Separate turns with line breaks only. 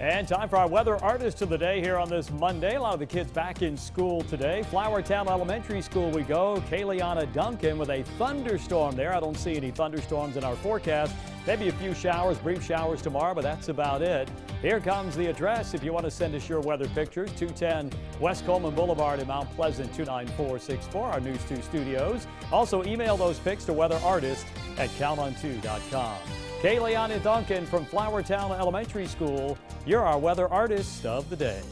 And time for our weather artist of the day here on this Monday. A lot of the kids back in school today. Flowertown Elementary School we go. Kayliana Duncan with a thunderstorm there. I don't see any thunderstorms in our forecast. Maybe a few showers, brief showers tomorrow, but that's about it. Here comes the address if you want to send us your weather pictures. 210 West Coleman Boulevard in Mount Pleasant, 29464, our News 2 studios. Also, email those pics to weatherartist at counton2.com. Kayliana Duncan from Flowertown Elementary School, you're our weather artist of the day.